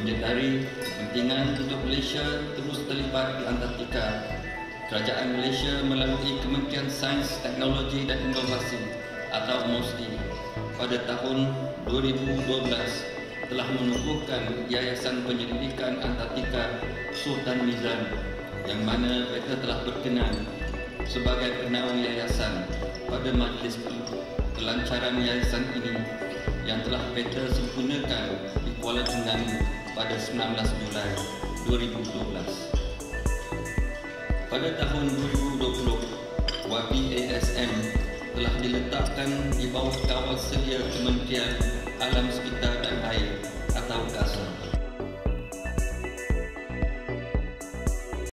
menyedari kepentingan untuk Malaysia terus terlibat di Antartika, Kerajaan Malaysia melalui Kementerian Sains, Teknologi dan Inovasi atau MOSTI pada tahun 2012 telah menubuhkan Yayasan Penyelidikan Antartika Sultan Mizan yang mana mereka telah berkenan sebagai penaung yayasan pada majlis kelancaran yayasan ini yang telah peta sempurnakan di Kuala Terengganu pada 19 Julai 2012. Pada tahun 2020, YPASM telah diletakkan di bawah kawal sedia Kementerian Alam Sekitar